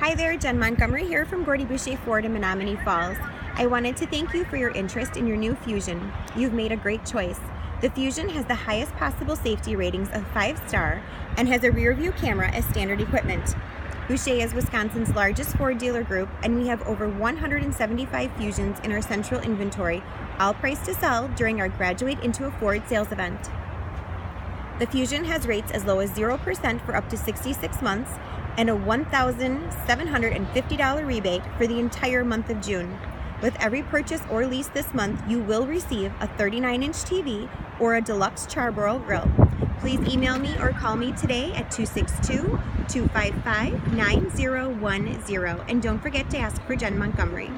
Hi there, Jen Montgomery here from Gordy Boucher Ford in Menomonee Falls. I wanted to thank you for your interest in your new Fusion. You've made a great choice. The Fusion has the highest possible safety ratings of 5 star and has a rear view camera as standard equipment. Boucher is Wisconsin's largest Ford dealer group and we have over 175 Fusions in our central inventory, all priced to sell during our Graduate into a Ford sales event. The Fusion has rates as low as 0% for up to 66 months and a $1,750 rebate for the entire month of June. With every purchase or lease this month, you will receive a 39 inch TV or a deluxe Char-Broil grill. Please email me or call me today at 262 255 9010 and don't forget to ask for Jen Montgomery.